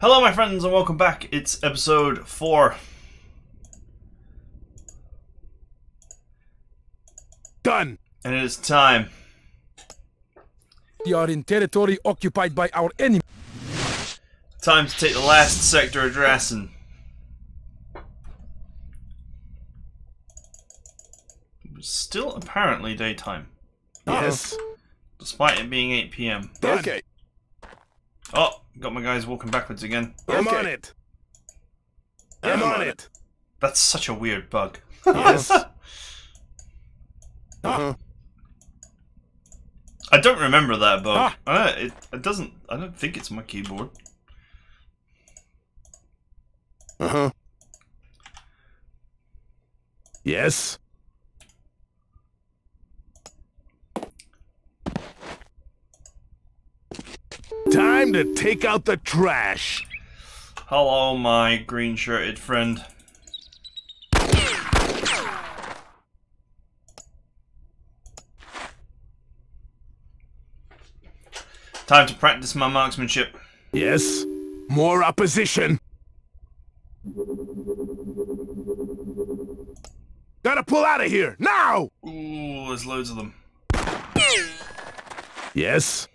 Hello, my friends, and welcome back. It's episode 4. Done. And it is time. We are in territory occupied by our enemy. Time to take the last sector of Drassen. Still apparently daytime, Yes. despite it being 8 p.m. Okay. Oh, got my guys walking backwards again. I'm Okay. on it. I'm on it. That's such a weird bug. Yes. Uh-huh. I don't remember that bug. Ah. Uh, it, it doesn't. I don't think it's my keyboard. Uh-huh. Yes. Time to take out the trash. Hello, my green shirted friend. Time to practice my marksmanship. Yes. More opposition. Gotta pull out of here now. Ooh, there's loads of them. Yes.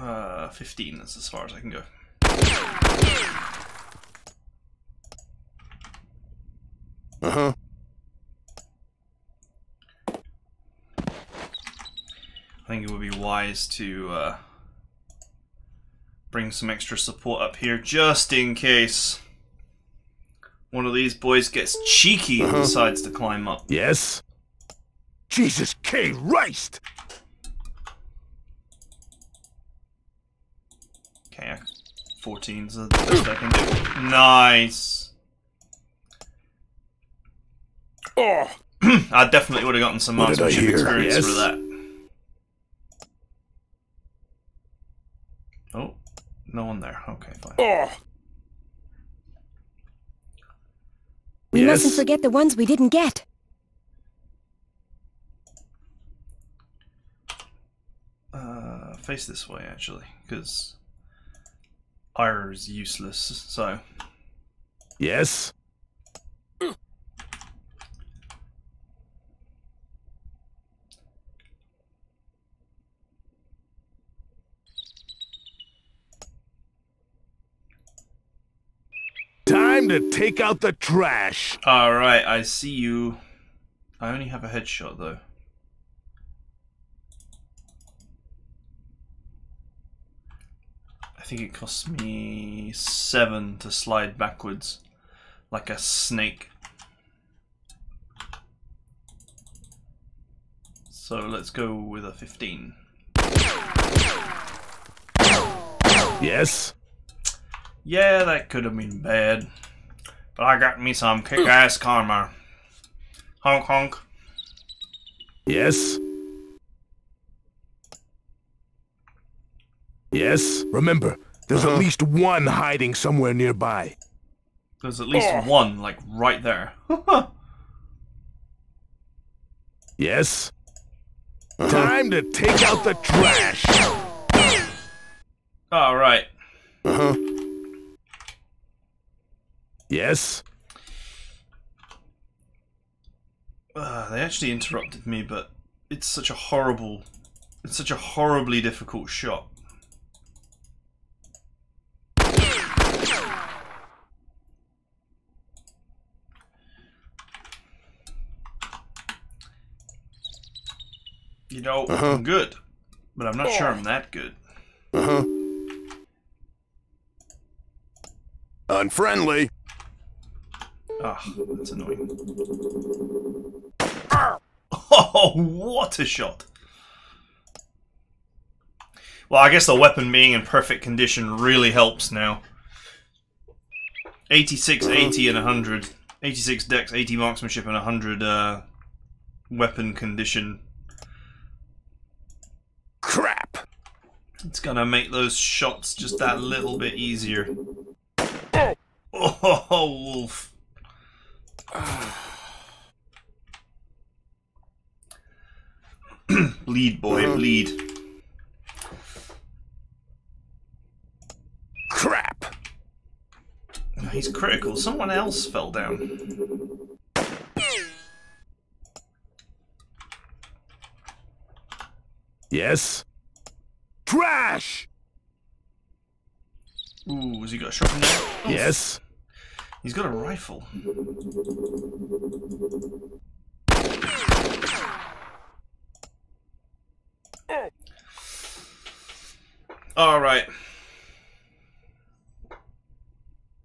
Uh, 15 is as far as I can go. Uh-huh. I think it would be wise to uh, bring some extra support up here just in case one of these boys gets cheeky and decides to climb up. Yes. Jesus K. Christ. Okay, 14's the best I can do. Nice. Oh. I definitely would have gotten some What did I marksmanship experience Yes. for that. Oh, no one there. Okay, fine. Oh. We Yes. mustn't forget the ones we didn't get. Uh, face this way actually, because Ira is useless. So Yes. Time to take out the trash. all right, I see you. I only have a headshot though. Think it costs me seven to slide backwards, like a snake. So let's go with a 15. Yes. Yeah, that could have been bad. But I got me some kick ass karma. Honk honk. Yes. Yes. Remember, there's Uh-huh. at least one hiding somewhere nearby. There's at least Oh. one, like right there. Yes. Time to take out the trash. Alright. Uh-huh. Yes. Uh, they actually interrupted me, but it's such a horrible. It's such a horribly difficult shot. You know, Uh-huh. I'm good, but I'm not sure I'm that good. Uh-huh. Unfriendly. Ah, that's annoying. Oh, what a shot! Well, I guess the weapon being in perfect condition really helps now. 86, 80, and 100. 86 dex, 80 marksmanship, and 100 uh, weapon condition. Crap. It's gonna make those shots just that little bit easier. Oh, wolf. bleed, boy, bleed. Crap. Oh, he's critical. Someone else fell down. Yes. Trash. Ooh, has he got a shotgun there? Oh, Yes. He's got a rifle. All right.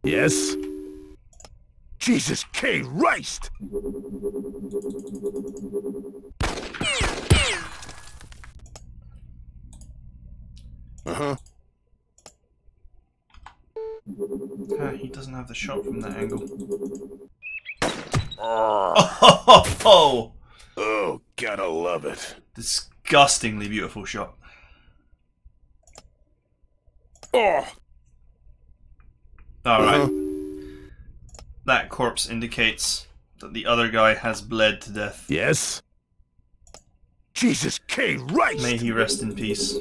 Yes. Jesus K. Christ. Uh huh. Ah, he doesn't have the shot from that angle. Oh, Oh, gotta love it. disgustingly beautiful shot. Oh. All right. Uh-huh. That corpse indicates that the other guy has bled to death. Yes. Jesus K. Christ. May he rest in peace.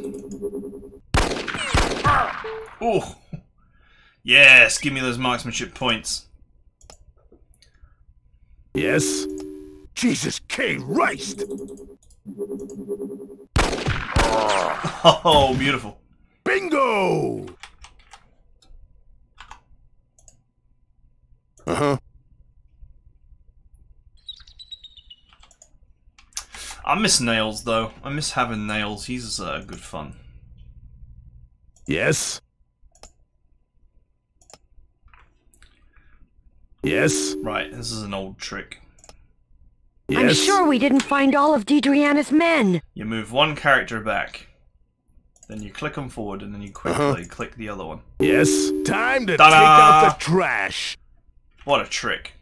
Oh, yes! Give me those marksmanship points. Yes. Jesus K. Christ. Oh, beautiful. Bingo. Uh huh. I miss Nails though. I miss having Nails. He's uh, good fun. Yes. Yes. Right, this is an old trick. Yes. I'm sure we didn't find all of Deidranna's men. You move one character back, then you click them forward, and then you uh-huh. quickly click the other one. Yes. Time to Ta-da! take out the trash. What a trick!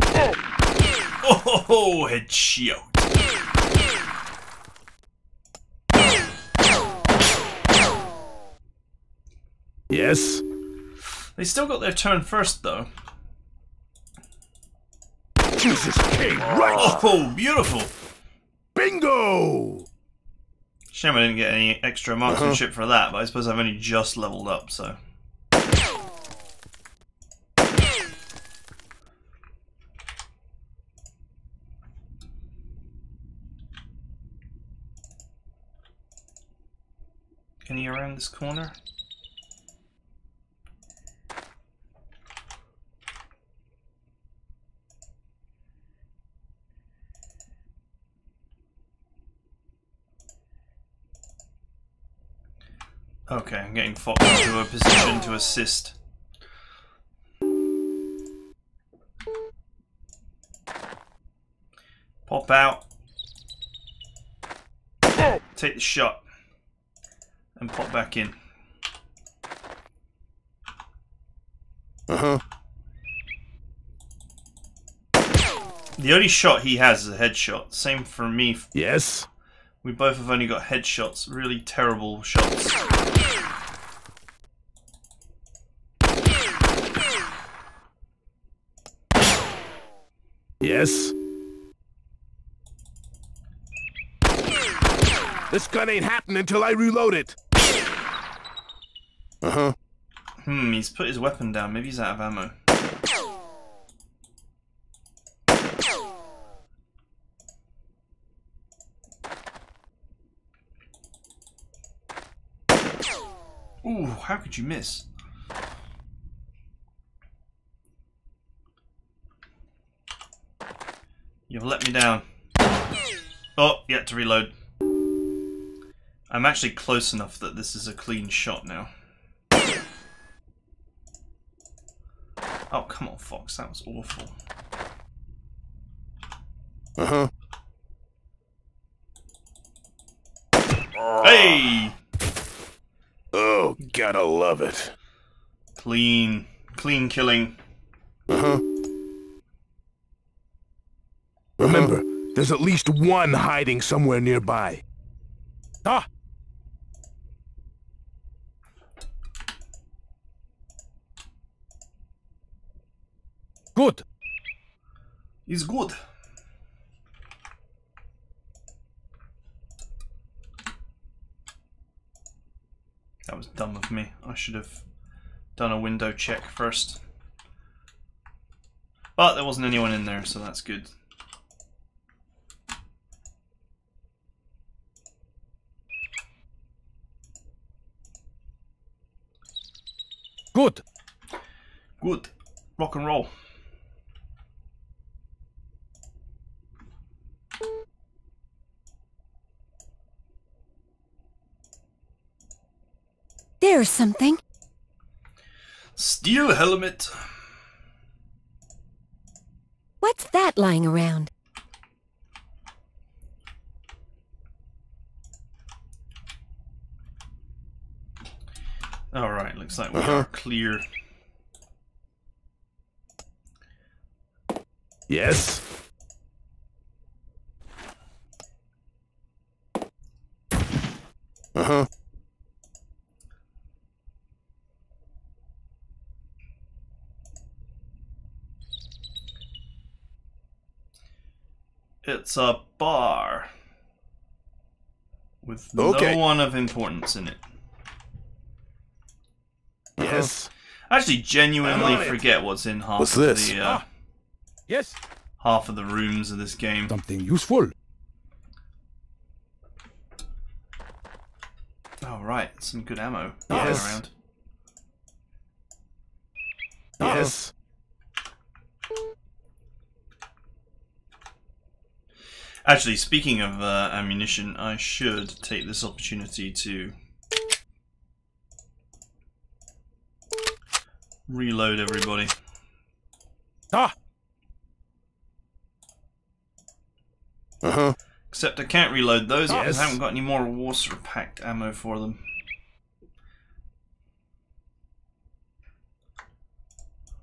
Oh, Oh, headshot! Yes. They still got their turn first, though. Jesus K. Christ. Oh, oh, beautiful! Bingo. Shame I didn't get any extra marksmanship uh-huh. for that, but I suppose I've only just leveled up, so. Can Any around this corner? Okay, I'm getting Fox into a position to assist. Pop out. Take the shot. And pop back in. Uh huh. The only shot he has is a headshot. Same for me. Yes. We both have only got headshots. Really terrible shots. Yes. This gun ain't happening until I reload it. Uh huh. Hmm, he's put his weapon down. Maybe he's out of ammo. Ooh, how could you miss? You've let me down. Oh, yet to reload. I'm actually close enough that this is a clean shot now. Oh, come on, Fox. That was awful. Uh huh. Hey! Oh, gotta love it. Clean. Clean killing. Uh huh. Remember, there's at least one hiding somewhere nearby. Ah! Good. He's good. That was dumb of me. I should have done a window check first. But there wasn't anyone in there, so that's good. Good. Good. Rock and roll. There's something. Steel helmet. What's that lying around? Alright, looks like we are clear. Yes. Uh-huh. It's a bar. With Okay. no one of importance in it. Yes. I actually genuinely I'm on it. forget what's in half What's of this? the uh, Yes. half of the rooms of this game. Something useful. Oh right, some good ammo Yes. around. Yes. Actually, speaking of uh, ammunition, I should take this opportunity to reload everybody. Ah. Uh-huh. Except I can't reload those because Yes. I haven't got any more water packed ammo for them.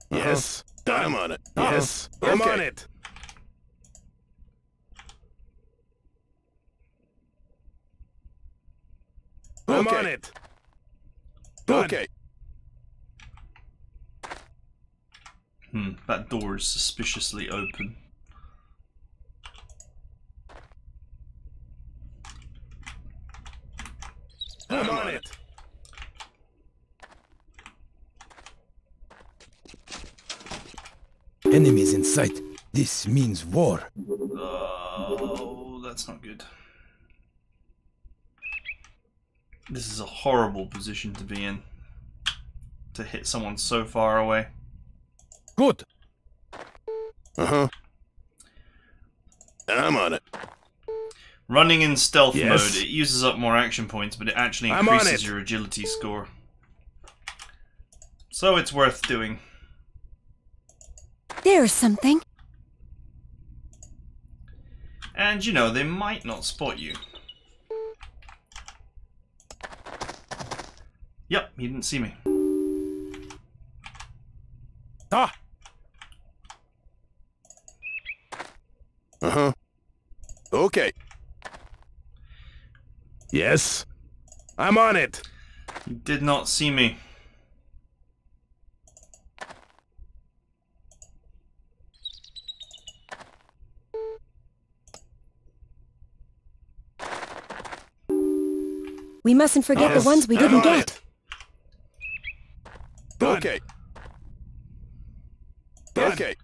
Yes. I'm on it. Yes. I'm Okay. on it. I'm on it. Okay. Hmm, that door is suspiciously open. I'm on it. Enemies in sight. This means war. Oh, that's not good. This is a horrible position to be in. To hit someone so far away. Good. Uh-huh. I'm on it. Running in stealth Yes. mode, it uses up more action points, but it actually increases it. your agility score. So it's worth doing. There's something. And you know, they might not spot you. Yep, he didn't see me. Ah. Uh-huh. Okay. Yes. I'm on it. You did not see me. We mustn't forget Yes. the ones we didn't on get. it. Okay. Okay.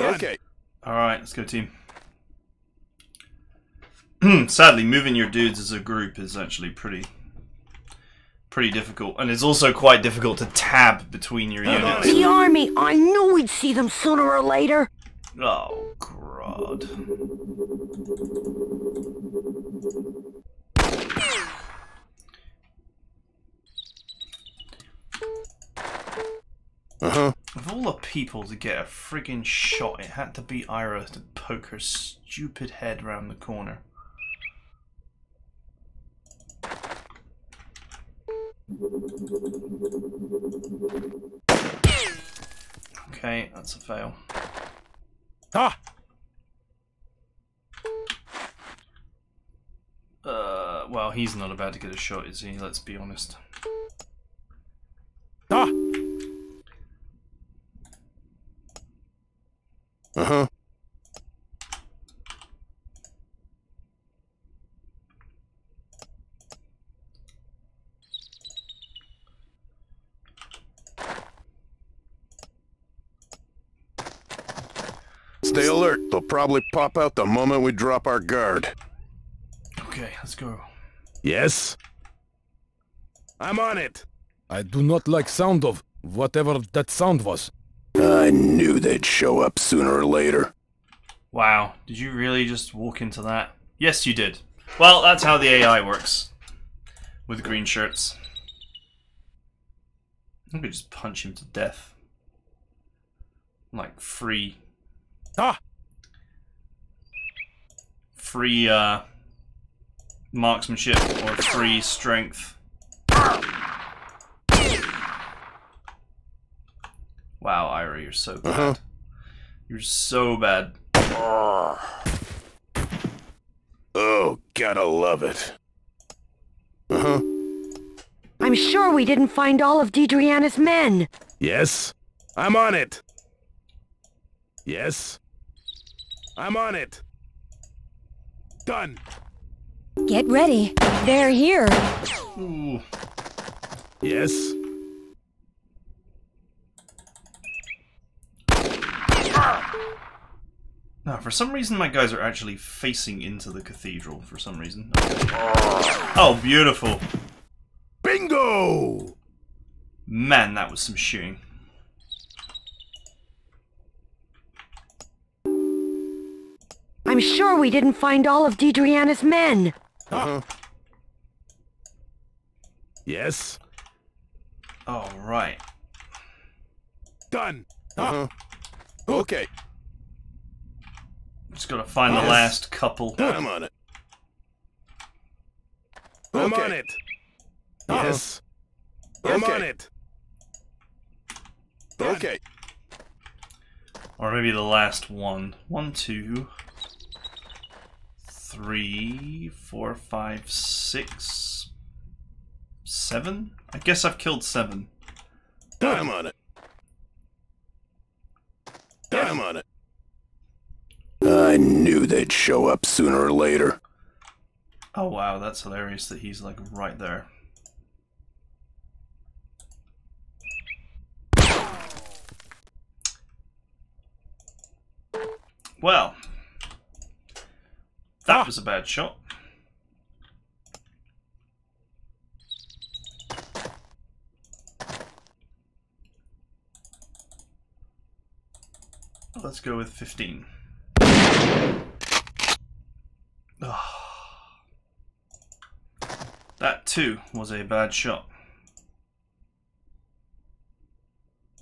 Okay. Alright, let's go team. Sadly, moving your dudes as a group is actually pretty pretty difficult. And it's also quite difficult to tab between your units. The army! I knew we'd see them sooner or later! Oh, God. Uh-huh. All the people to get a friggin' shot, it had to be Ira to poke her stupid head round the corner. Okay, that's a fail. Ah. Uh, well, he's not about to get a shot, is he? Let's be honest. Uh huh. Stay alert. They'll probably pop out the moment we drop our guard. Okay, let's go. Yes? I'm on it. I do not like sound of whatever that sound was. I knew they'd show up sooner or later. Wow, did you really just walk into that? Yes, you did. Well, that's how the AI works. With green shirts. I could just punch him to death. Like, free. Ah! Free, uh. Marksmanship or free strength. Wow, Ira, you're so bad. Uh-huh. You're so bad. Oh, gotta love it. Uh huh. I'm sure we didn't find all of Deidranna's men. Yes? I'm on it. Yes? I'm on it. Done. Get ready. They're here. Ooh. Yes? No, for some reason my guys are actually facing into the cathedral for some reason. Oh, beautiful. Bingo! Man, that was some shooting. I'm sure we didn't find all of Deidranna's men. Uh huh. Yes? All right. Done. Uh huh. Okay. Just gotta find the last couple. I'm on it. I'm Okay. on it. Yes. I'm Okay. on it. Okay. Or maybe the last one. One, two, three, four, five, six, seven? I guess I've killed seven. I'm on it. I'm on it. I knew they'd show up sooner or later. Oh wow, that's hilarious that he's like right there. Well, that was a bad shot. Let's go with 15. That too was a bad shot.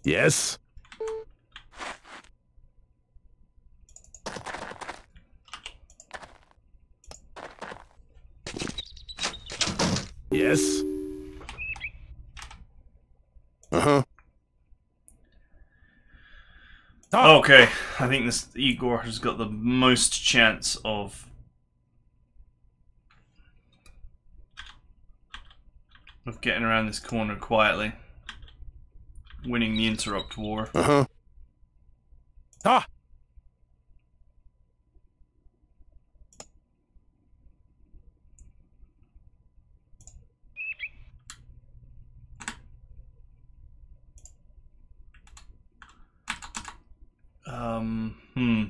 Yes? Yes? Uh-huh. Okay, I think this Igor has got the most chance of of getting around this corner quietly, winning the interrupt war. Uh-huh. Ah! Um, hmm.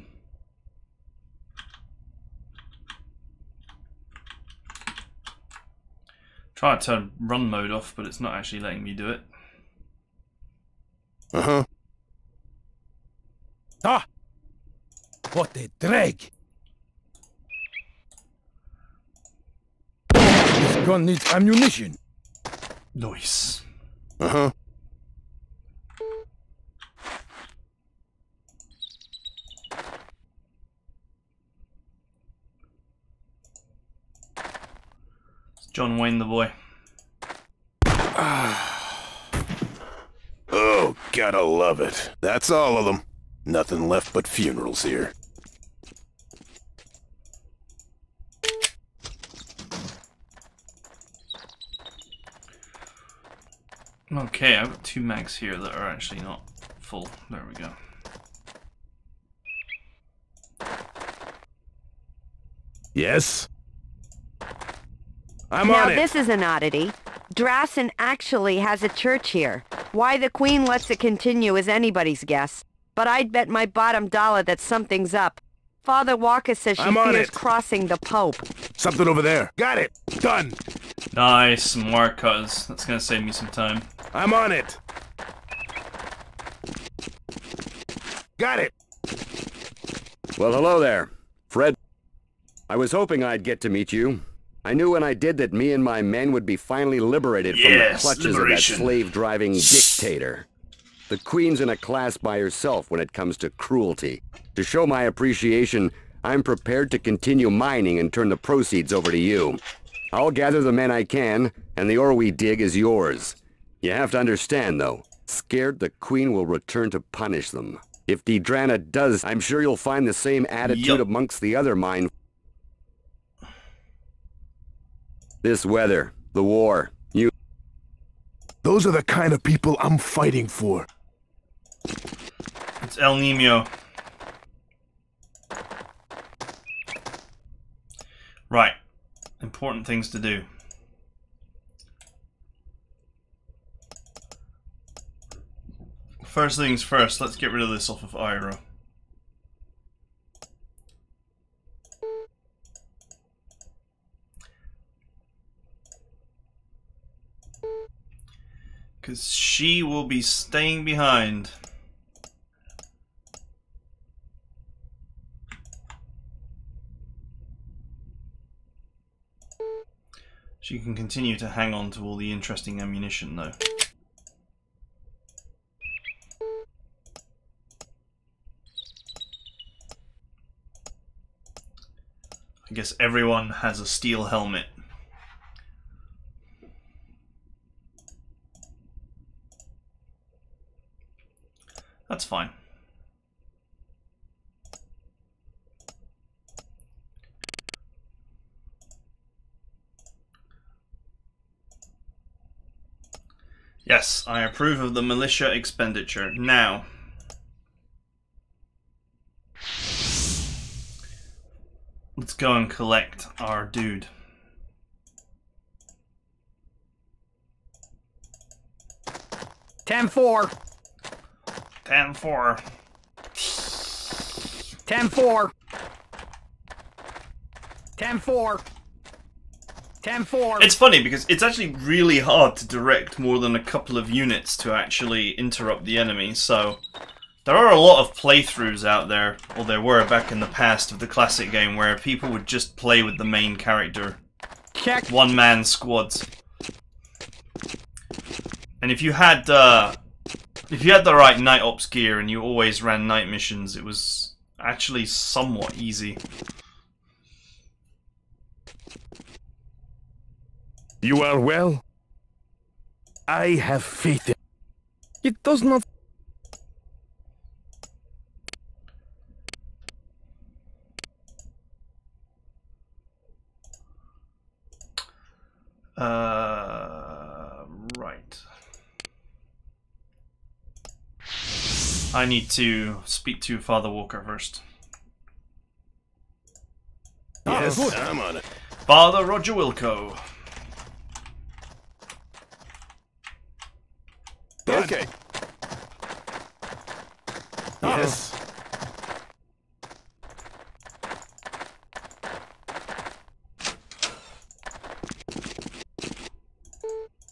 Try to turn run mode off, but it's not actually letting me do it. Uh-huh. Ah! What a drag! This gun needs ammunition. Nice. Uh-huh. It's John Wayne the boy. oh, gotta love it. That's all of them. Nothing left but funerals here. Okay, I've got two mags here that are actually not full. There we go. Yes? I'm now on it. this is an oddity. Drassen actually has a church here. Why the Queen lets it continue is anybody's guess. But I'd bet my bottom dollar that something's up. Father Walker says she I'm fears crossing the Pope. Something over there. Got it. Done. Nice, more cuz. That's gonna save me some time. I'm on it. Got it. Well, hello there. Fred. I was hoping I'd get to meet you. I knew when I did that me and my men would be finally liberated from the clutches liberation. of that slave-driving dictator. The Queen's in a class by herself when it comes to cruelty. To show my appreciation, I'm prepared to continue mining and turn the proceeds over to you. I'll gather the men I can, and the ore we dig is yours. You have to understand, though, scared the Queen will return to punish them. If Deidranna does, I'm sure you'll find the same attitude Yup. amongst the other mine. This weather, the war, you Those are the kind of people I'm fighting for. It's El Nino. Right. Important things to do. First things first, let's get rid of this off of Ira. Because she will be staying behind. She can continue to hang on to all the interesting ammunition, though. I guess everyone has a steel helmet. That's fine. Yes, I approve of the militia expenditure. Now, let's go and collect our dude. Ten four. 10 4. Ten four. Ten four. Ten four. It's funny because it's actually really hard to direct more than a couple of units to actually interrupt the enemy, so there are a lot of playthroughs out there, or there were back in the past of the classic game, where people would just play with the main character, one man squads. And if you had uh, if you had the right night ops gear and you always ran night missions, it was actually somewhat easy. You are well? I have faith in... It does not Uh, right. I need to speak to Father Walker first. Yes, I'm on it. Father Roger Wilco. Okay. Yes.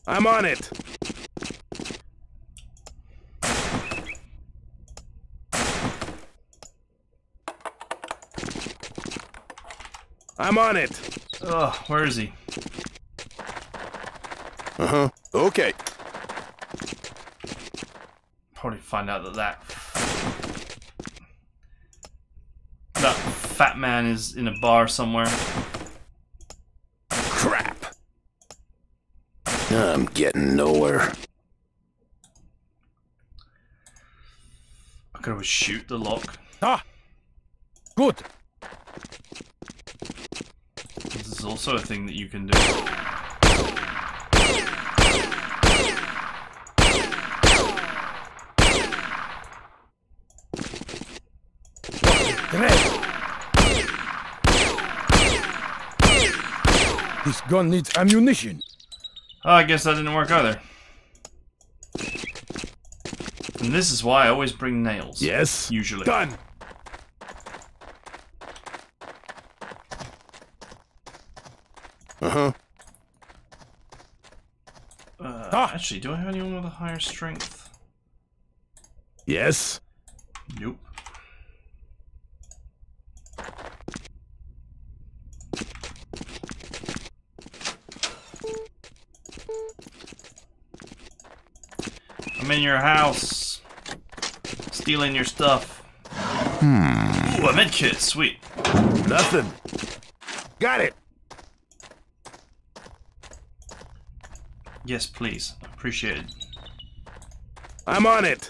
I'm on it. I'm on it. Ugh, where is he? Uh huh. Okay. Probably find out that that that fat man is in a bar somewhere. Crap. I'm getting nowhere. I could always shoot the lock. Ah! Good. This is also a thing that you can do. This gun needs ammunition. Oh, I guess that didn't work either. And this is why I always bring nails. Yes. Usually. Done. Uh-huh. Uh, Ah. Actually, do I have anyone with a higher strength? Yes. Nope. I'm in your house. Stealing your stuff. Hmm. Ooh, a medkit, sweet. Nothing. Got it. Yes, please. Appreciate it. I'm on it.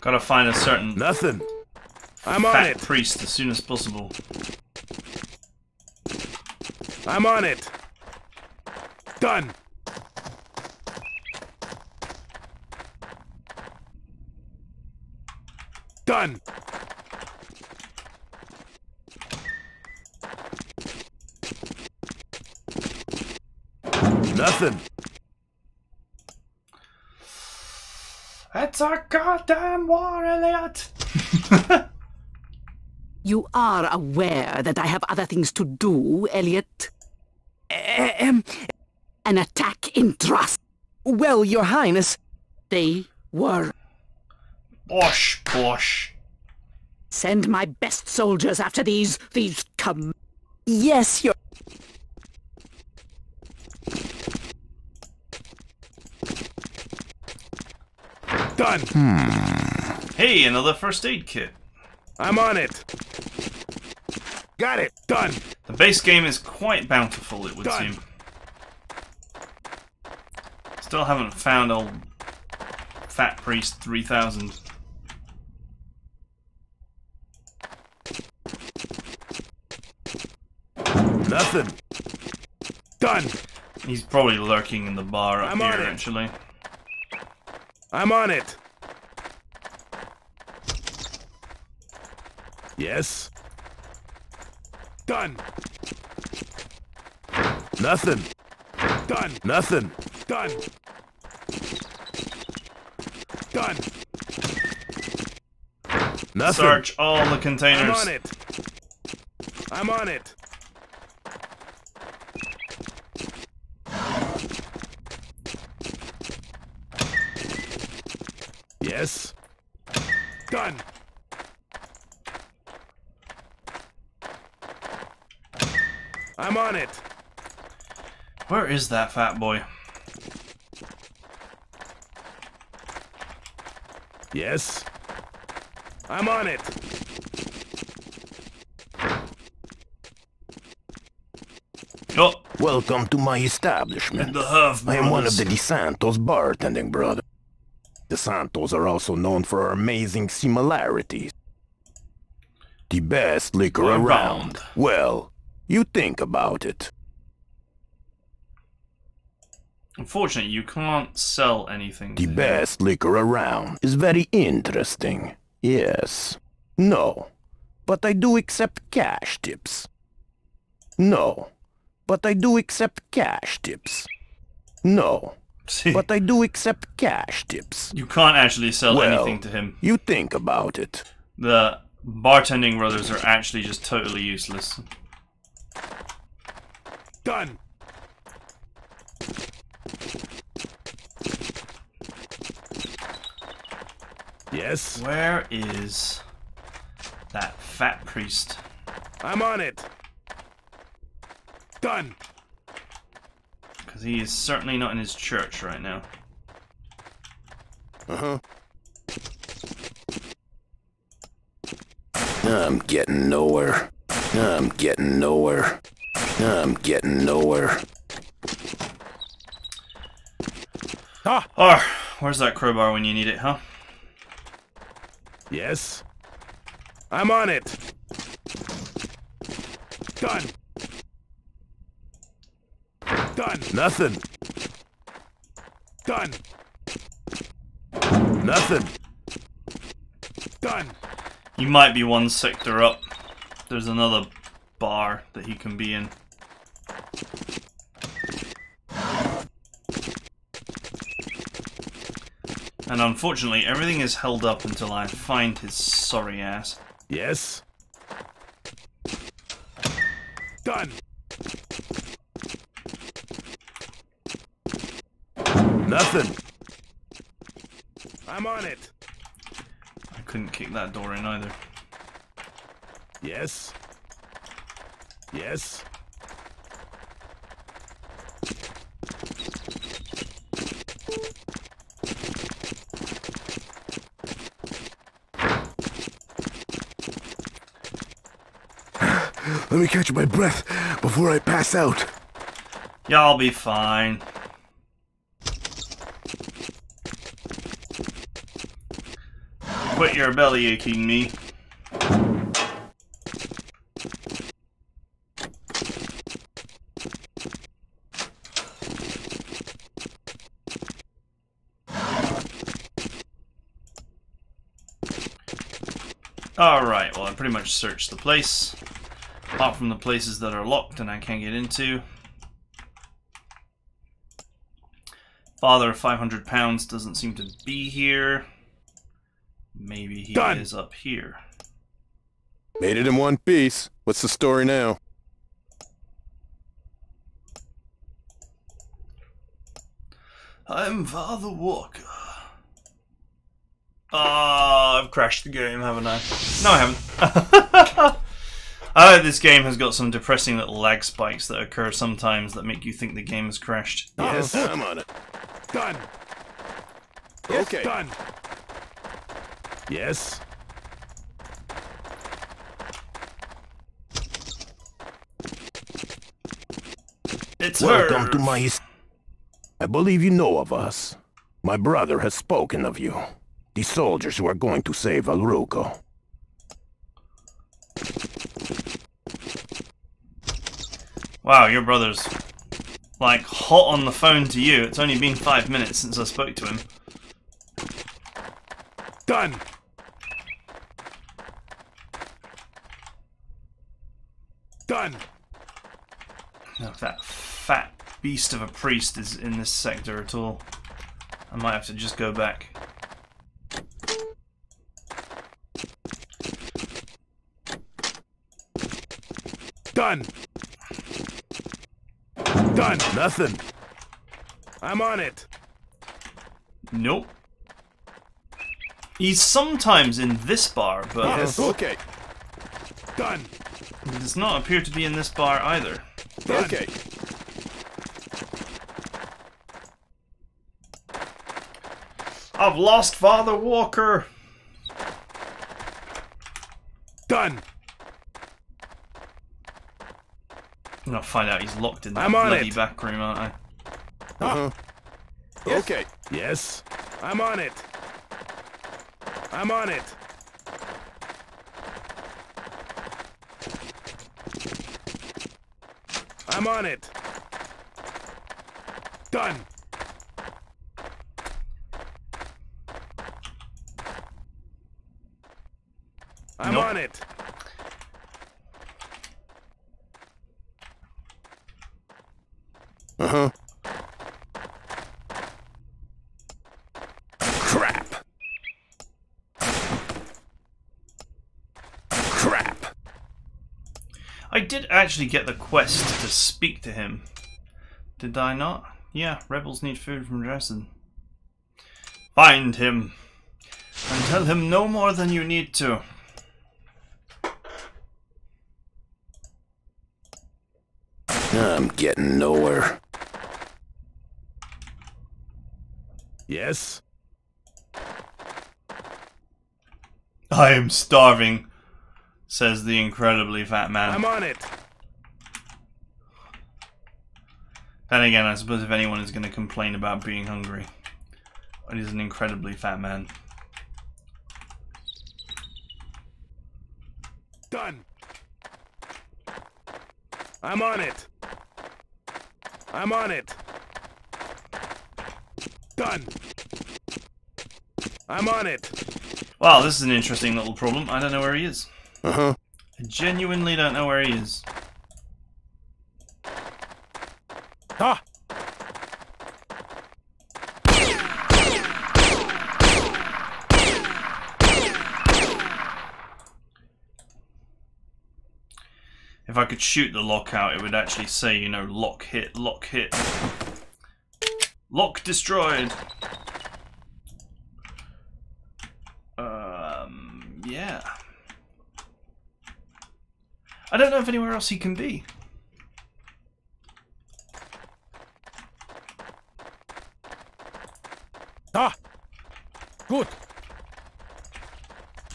Gotta find a certain Nothing. I'm on it. priest as soon as possible. I'm on it. Done. Done. Nothing. It's a goddamn war, Elliot! You are aware that I have other things to do, Elliot? Ahem. An attack in trust. Well, Your Highness, They were. Bosh, bosh. Send my best soldiers after these, these com... yes, Your... Done. Hmm. Hey, another first aid kit. I'm on it. Got it. Done. The base game is quite bountiful, it would Done. seem. Still haven't found old Fat Priest 3000. Nothing. Done. He's probably lurking in the bar up I'm here, on it. actually. I'm on it. Yes. Done. Nothing. Done. Nothing. Done. Done. Nothing. Search all the containers. I'm on it. I'm on it. Yes. Done. I'm on it. Where is that fat boy? Yes. I'm on it. Oh, Welcome to my establishment. the Huff I am one of brothers. the DeSantos bartending brothers. The Santos are also known for our amazing similarities. The best liquor Around. around. Well, you think about it. Unfortunately, you can't sell anything. The best liquor around is very interesting. Yes. No. But I do accept cash tips. No. But I do accept cash tips. No. See, But I do accept cash tips. you can't actually sell Well, anything to him. You think about it. The bartending brothers are actually just totally useless. Done. Yes, Where is that fat priest? I'm on it. Done. Because he is certainly not in his church right now. Uh-huh. I'm getting nowhere. I'm getting nowhere. I'm getting nowhere. Ah, Oh, where's that crowbar when you need it, huh? Yes. I'm on it. Done. Done. Nothing. Done. Nothing. Done. You might be one sector up. There's another bar that he can be in. And unfortunately, everything is held up until I find his sorry ass. Yes. Done. Nothing. I'm on it. I couldn't kick that door in either. Yes. Yes. Let me catch my breath before I pass out. Yeah, I'll be fine. Quit your belly aching me. Alright, well I pretty much searched the place. Apart from the places that are locked and I can't get into. Father of 500 pounds doesn't seem to be here. Maybe he Done. is up here. Made it in one piece. What's the story now? I'm Father Walker. Ah, I've crashed the game, haven't I? No, I haven't. Uh, this game has got some depressing little lag spikes that occur sometimes that make you think the game has crashed. Yes, I'm on it. Done. Okay. Done. Yes. It's Welcome her. to my... I believe you know of us. My brother has spoken of you. The soldiers who are going to save Arulco. Wow, your brother's like hot on the phone to you. It's only been five minutes since I spoke to him. Done. Done. Now, if that fat beast of a priest is in this sector at all, I might have to just go back. Done. Done. Nothing. I'm on it. Nope. He's sometimes in this bar, but Yes, okay. Done. he does not appear to be in this bar either. Done. Okay. I've lost Father Walker. Done. I'm gonna find out he's locked in that I'm on bloody it. back room, aren't I? Uh-huh. Okay. Yes. I'm on it. I'm on it. I'm on it. Done. I'm Nope. on it. Uh-huh. Crap. Crap. I did actually get the quest to speak to him. Did I not? Yeah, rebels need food from Drassen. Find him. And tell him no more than you need to. I'm getting nowhere. Yes. I am starving, says the incredibly fat man. I'm on it. Then again, I suppose if anyone is going to complain about being hungry, it is an incredibly fat man. Done. I'm on it. I'm on it. Done. I'm on it. Wow, this is an interesting little problem. I don't know where he is. Uh-huh. I genuinely don't know where he is. If I could shoot the lock out, it would actually say, you know, lock hit, lock hit. Lock destroyed. Um, yeah. I don't know if anywhere else he can be. Ah! Good.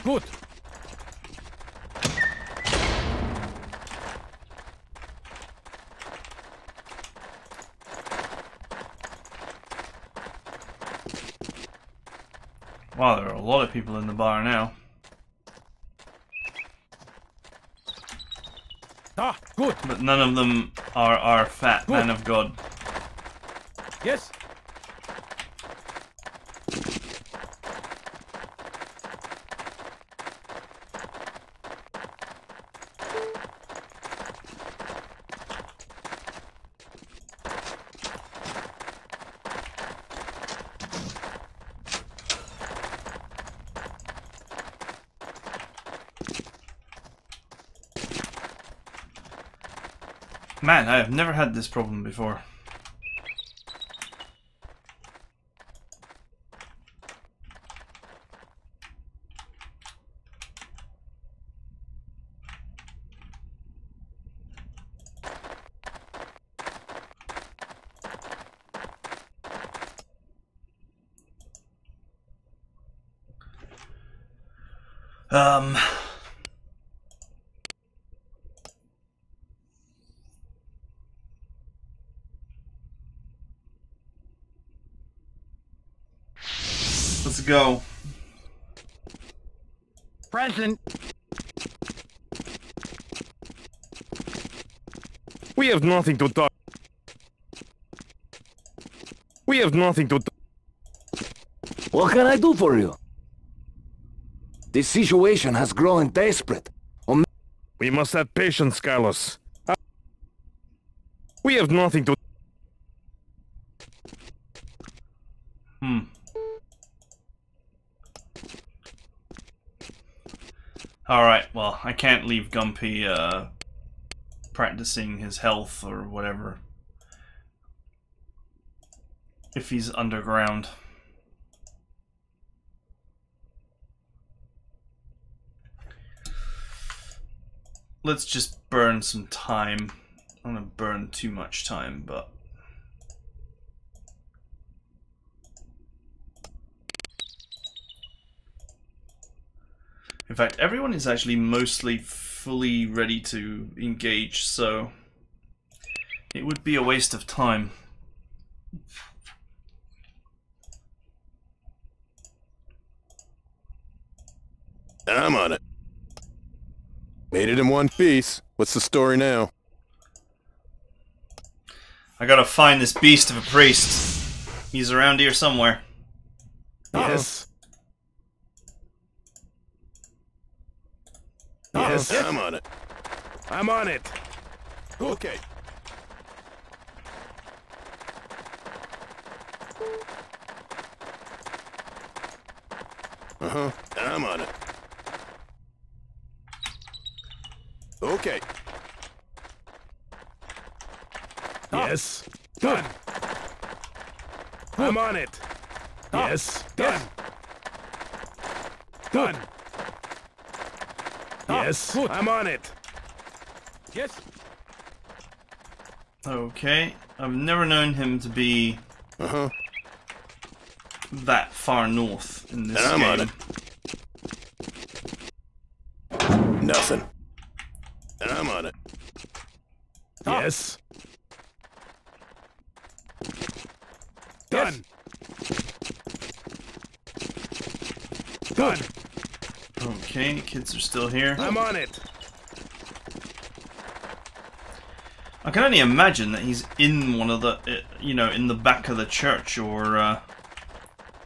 Good. Wow, there are a lot of people in the bar now. Ah, good. But none of them are, are fat man of God. Yes. Man, I have never had this problem before. Um... Let's go. Present. We have nothing to talk. We have nothing to. What can I do for you? The situation has grown desperate. We must have patience, Carlos. We have nothing to. Hmm. Alright, I can't leave Gumpy uh, practicing his health or whatever. If he's underground. Let's just burn some time. I don't want to burn too much time, but... In fact, everyone is actually mostly fully ready to engage, so it would be a waste of time. I'm on it. Made it in one piece. What's the story now? I gotta find this beast of a priest. He's around here somewhere. Yes. Yes, I'm on it. I'm on it. Okay. Uh-huh. I'm on it. Okay. Yes. Done. I'm on it. Yes. Done. Done. Yes. I'm on it. Yes. Okay. I've never known him to be Uh-huh. that far north in this I'm on game. Nothing. I'm on it. Yes. Okay, kids are still here. I'm on it. I can only imagine that he's in one of the, uh, you know, in the back of the church or uh,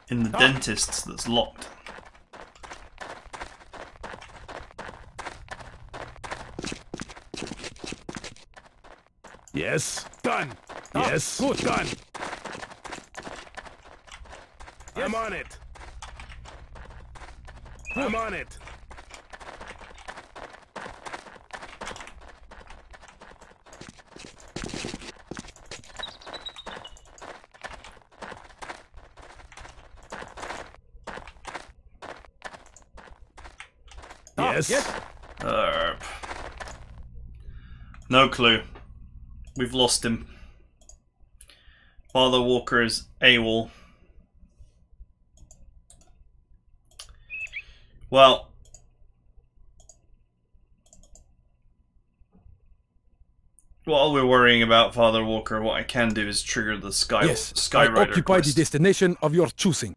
in the ah. dentist's that's locked. Yes. Done. Ah, yes. Oh, good. Done. Yes. I'm on it. I'm on it. Erp. No clue. We've lost him. Father Walker is AWOL. Well. While we're worrying about Father Walker, what I can do is trigger the Sky Yes. Occupy the destination of your choosing.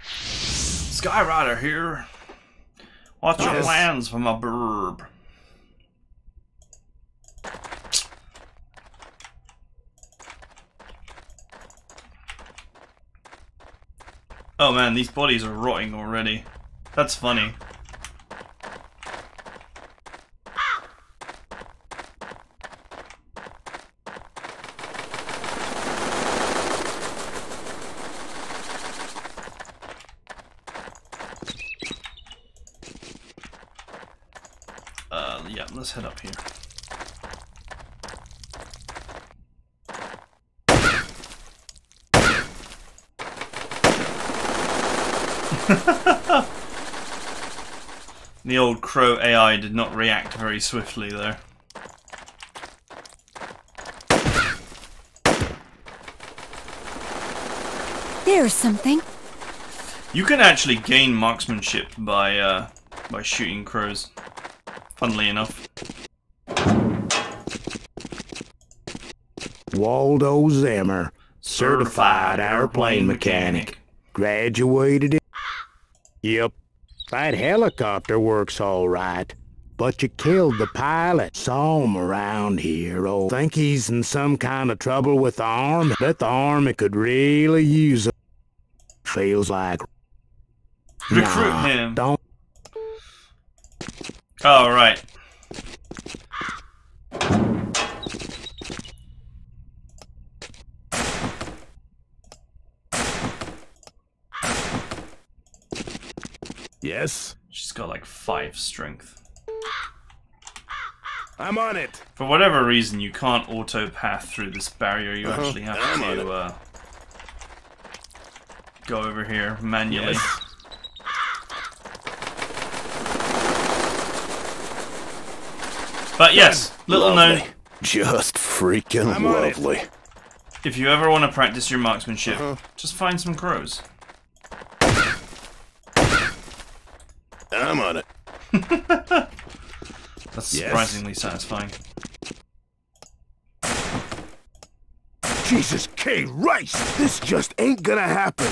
Skyrider here. What's your plans for my burb? Oh man, these bodies are rotting already. That's funny. Uh, yeah, let's head up here. the old crow AI did not react very swiftly there. There's something. You can actually gain marksmanship by uh, by shooting crows. Funnily enough. Waldo Zimmer, certified airplane mechanic. Graduated in... Yep, that helicopter works all right. But you killed the pilot. Saw him around here. Oh, think he's in some kind of trouble with the army. Bet the army could really use him. Feels like... Recruit Nah, him. Don't... Oh right. Yes. She's got like five strength. I'm on it. For whatever reason, you can't auto path through this barrier. You Uh-huh. actually have I'm to uh, go over here manually. Yes. But yes, little Lovely. known. Just freaking I'm lovely. If you ever want to practice your marksmanship, Uh-huh. just find some crows. I'm on it. That's Yes. surprisingly satisfying. Jesus K. Rice! This just ain't gonna happen.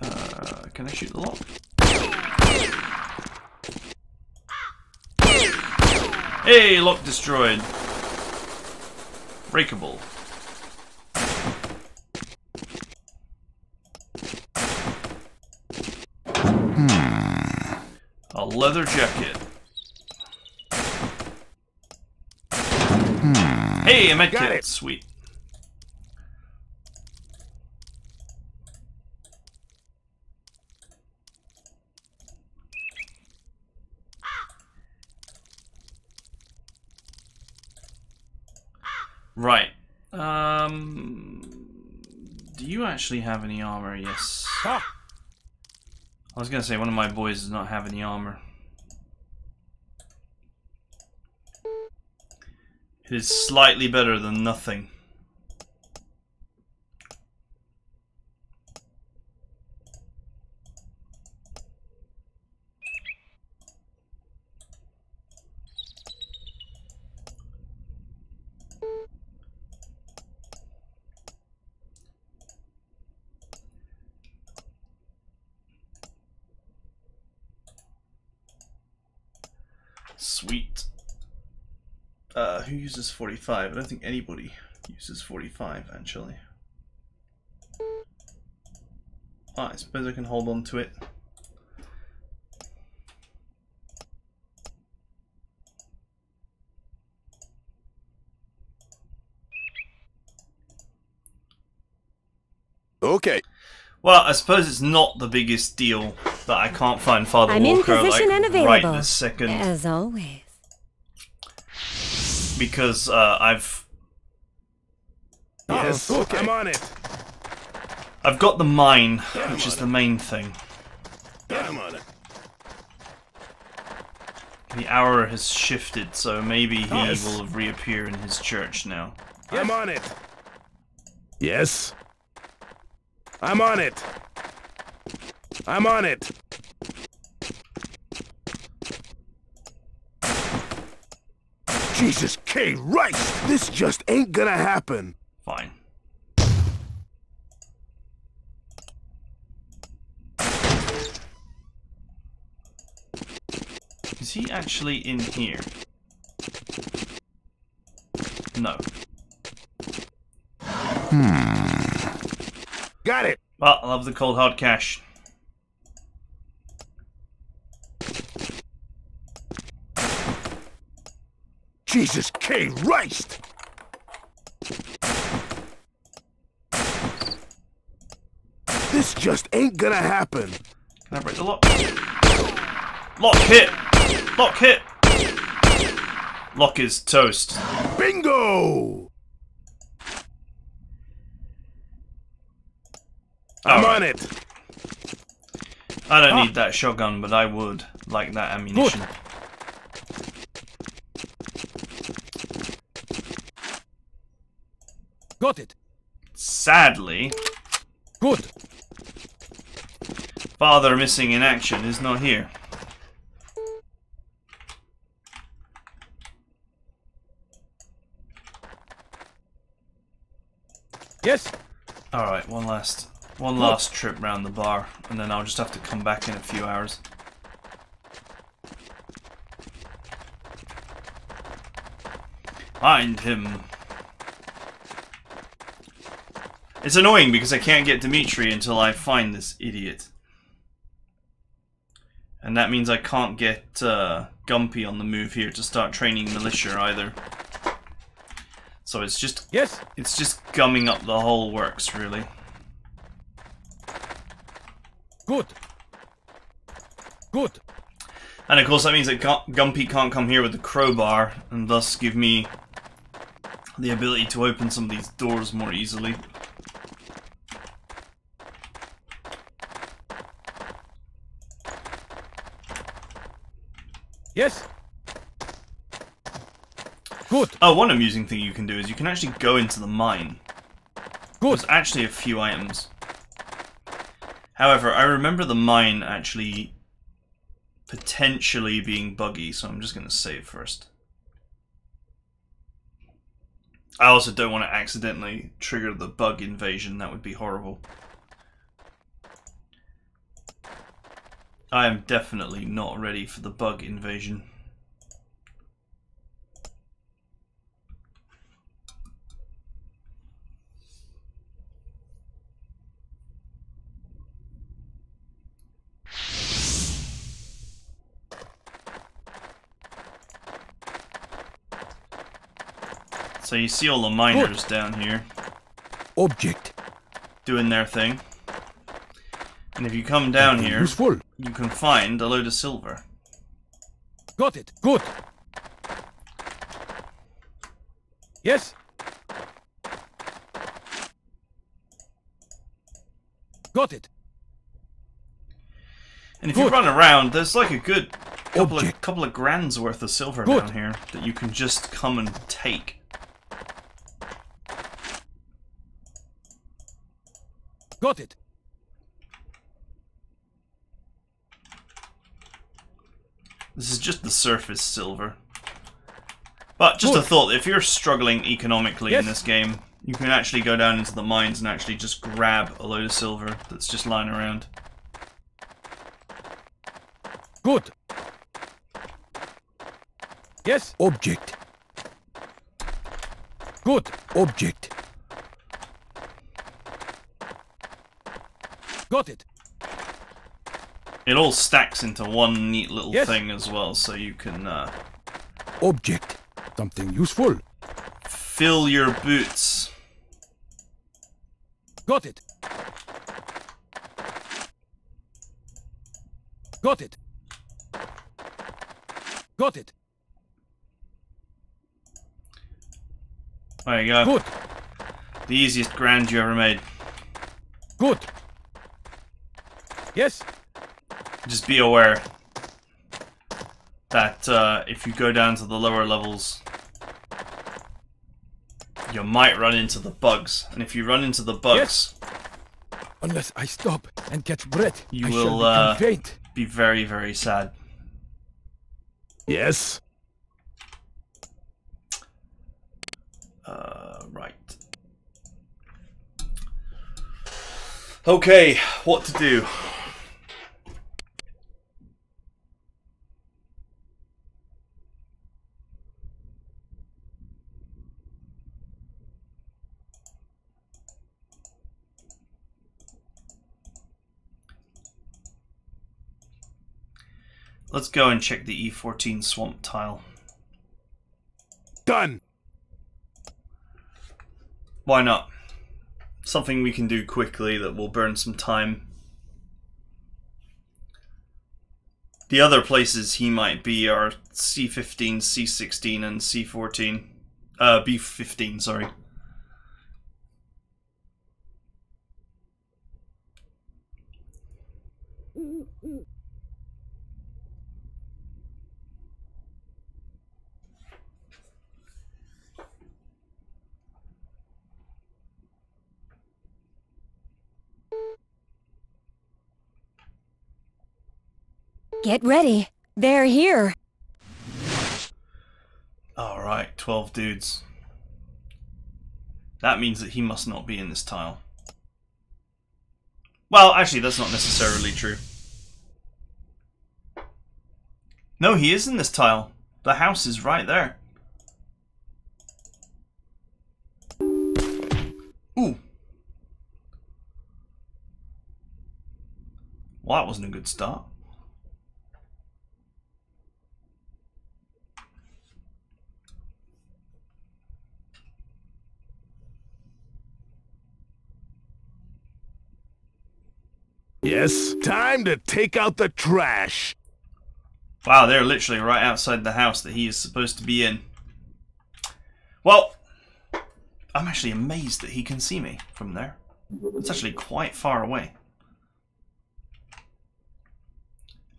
Uh, can I shoot the lock? Hey, lock destroyed. Breakable. Hmm. A leather jacket. Hmm. Hey, a medkit. Sweet. Right. Um. Do you actually have any armor? Yes. I was gonna say one of my boys does not have any armor. It is slightly better than nothing. uses 45. I don't think anybody uses 45, actually. Ah, I suppose I can hold on to it. Okay. Well, I suppose it's not the biggest deal that I can't find Father I'm Walker in position like, and available, right this second. As always because uh, I've Yes. Okay. I'm on it. I've got the mine, which is the main thing. I'm on it. The hour has shifted, so maybe he Yes. will reappear in his church now. I'm on it. Yes? I'm on it. I'm on it. Jesus K. Rice! This just ain't gonna happen. Fine. Is he actually in here? No. Hmm. Got it. Well, I love the cold hard cash. Jesus K. Rice! This just ain't gonna happen. Can I break the lock? Lock hit! Lock hit! Lock is toast. Bingo! I'm Alright. on it. I don't ah. need that shotgun, but I would like that ammunition. Got it. Sadly, Good. father missing in action is not here. Yes. Alright, one last one last trip round the bar, and then I'll just have to come back in a few hours. Find him. It's annoying because I can't get Dimitri until I find this idiot. And that means I can't get uh, Gumpy on the move here to start training militia either. So it's just Yes. it's just gumming up the whole works, really. Good. Good. And of course that means that Gumpy can't come here with the crowbar, and thus give me the ability to open some of these doors more easily. Yes. Good. Oh, one amusing thing you can do is you can actually go into the mine. Good. There's actually a few items. However, I remember the mine actually potentially being buggy, so I'm just going to save first. I also don't want to accidentally trigger the bug invasion, that would be horrible. I am definitely not ready for the bug invasion. So you see all the miners down here Object. doing their thing. And if you come down here, Useful. You can find a load of silver. Got it. Good. Yes. Got it. And if you run around, there's like a good couple of couple of grand's worth of silver Good. down here that you can just come and take. Got it. This is just the surface silver. But just a thought, if you're struggling economically in this game, you can actually go down into the mines and actually just grab a load of silver that's just lying around. Good. Yes. Object. Good. Object. Got it. It all stacks into one neat little yes. thing as well, so you can... Uh, Object. Something useful. Fill your boots. Got it. Got it. Got it. There you go. Good. The easiest grand you ever made. Good. Yes. Just be aware that uh, if you go down to the lower levels, you might run into the bugs. And if you run into the bugs, Unless I stop and catch breath, you I will uh, be very, very sad. Yes? Uh, right. Okay, what to do? Let's go and check the E14 swamp tile. Done. Why not? Something we can do quickly that will burn some time. The other places he might be are C15, C16, and C14. Uh, B15, sorry. Get ready. They're here. Alright, 12 dudes. That means that he must not be in this tile. Well, actually, that's not necessarily true. No, he is in this tile. The house is right there. Ooh. Well, that wasn't a good start. Yes? Time to take out the trash. Wow, they're literally right outside the house that he is supposed to be in. Well, I'm actually amazed that he can see me from there. It's actually quite far away.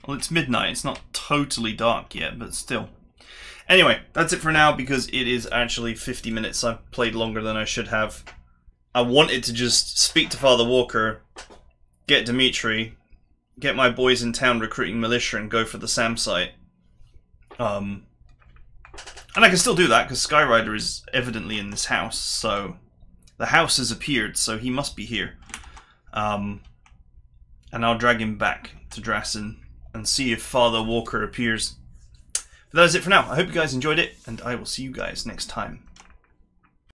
Well, it's midnight. It's not totally dark yet, but still. Anyway, that's it for now because it is actually 50 minutes. I've played longer than I should have. I wanted to just speak to Father Walker, get Dimitri, get my boys in town recruiting militia and go for the SAM site. Um, and I can still do that because Skyrider is evidently in this house, so the house has appeared, so he must be here. Um, and I'll drag him back to Drassen and see if Father Walker appears. But that is it for now. I hope you guys enjoyed it, and I will see you guys next time.